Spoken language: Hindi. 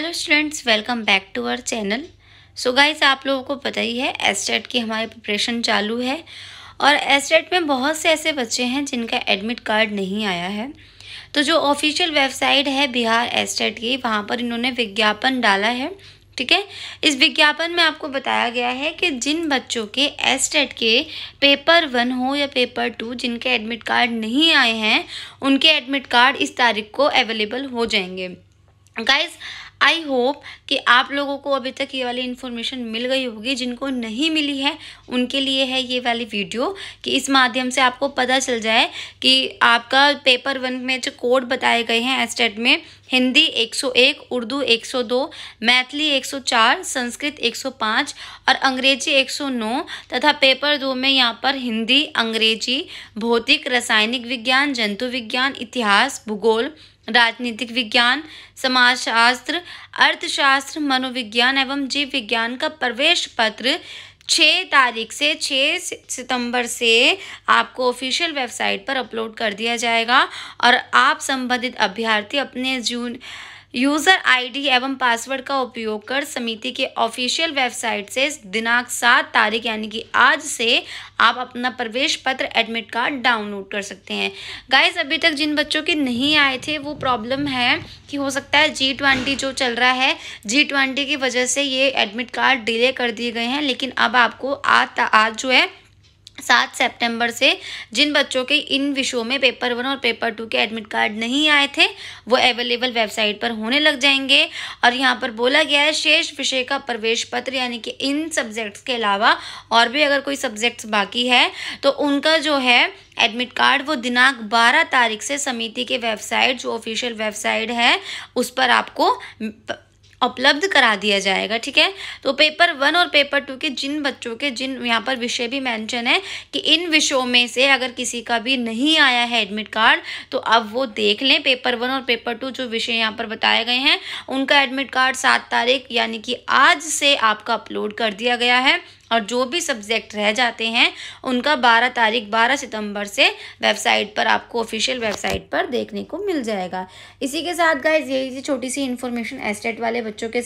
Hello students welcome back to our channel so guys आप लोगों को पता ही है एस्टेट की हमारी प्रिपरेशन चालू है और एसटेट में बहुत से ऐसे बच्चे हैं जिनका एडमिट कार्ड नहीं आया है। तो जो ऑफिशियल वेबसाइट है बिहार एसटेट की, वहाँ पर इन्होंने विज्ञापन डाला है, ठीक है? इस विज्ञापन में आपको बताया गया है कि जिन बच्चों के एस्टेट के पेपर वन हो या पेपर टू जिनके एडमिट कार्ड नहीं आए हैं, उनके एडमिट कार्ड इस तारीख को अवेलेबल हो जाएँगे। गाइज़ आई होप कि आप लोगों को अभी तक ये वाली इन्फॉर्मेशन मिल गई होगी जिनको नहीं मिली है उनके लिए है ये वाली वीडियो कि इस माध्यम से आपको पता चल जाए कि आपका पेपर वन में जो कोड बताए गए हैं एस्टेट में हिंदी 101, उर्दू 102, मैथिली 104, संस्कृत 105 और अंग्रेज़ी 109 तथा पेपर दो में यहाँ पर हिंदी अंग्रेज़ी भौतिक रासायनिक विज्ञान जंतु विज्ञान इतिहास भूगोल राजनीतिक विज्ञान, समाजशास्त्र, अर्थशास्त्र, मनोविज्ञान एवं जीव विज्ञान का प्रवेश पत्र छः तारीख से छः सितंबर से आपको ऑफिशियल वेबसाइट पर अपलोड कर दिया जाएगा और आप संबंधित अभ्यर्थी अपने जून यूज़र आईडी एवं पासवर्ड का उपयोग कर समिति के ऑफिशियल वेबसाइट से दिनांक सात तारीख, यानी कि आज से आप अपना प्रवेश पत्र एडमिट कार्ड डाउनलोड कर सकते हैं। गाइस अभी तक जिन बच्चों के नहीं आए थे, वो प्रॉब्लम है कि हो सकता है जी ट्वेंटी जो चल रहा है जी ट्वेंटी की वजह से ये एडमिट कार्ड डिले कर दिए गए हैं, लेकिन अब आपको आज आज जो है सात सितंबर से जिन बच्चों के इन विषयों में पेपर वन और पेपर टू के एडमिट कार्ड नहीं आए थे, वो अवेलेबल वेबसाइट पर होने लग जाएँगे। और यहाँ पर बोला गया है, शेष विषय का प्रवेश पत्र, यानी कि इन सब्जेक्ट्स के अलावा और भी अगर कोई सब्जेक्ट्स बाकी है तो उनका जो है एडमिट कार्ड वो दिनांक 12 तारीख से समिति के वेबसाइट जो ऑफिशियल वेबसाइट है, उस पर आपको उपलब्ध करा दिया जाएगा, ठीक है? तो पेपर वन और पेपर टू के जिन बच्चों के, जिन यहाँ पर विषय भी मेंशन है कि इन विषयों में से अगर किसी का भी नहीं आया है एडमिट कार्ड तो अब वो देख लें पेपर वन और पेपर टू जो विषय यहाँ पर बताए गए हैं, उनका एडमिट कार्ड सात तारीख, यानी कि आज से आपका अपलोड कर दिया गया है। और जो भी सब्जेक्ट रह जाते हैं, उनका 12 तारीख 12 सितंबर से वेबसाइट पर, आपको ऑफिशियल वेबसाइट पर देखने को मिल जाएगा। इसी के साथ गाइज़ यही छोटी सी इन्फॉर्मेशन एस्टेट वाले बच्चों के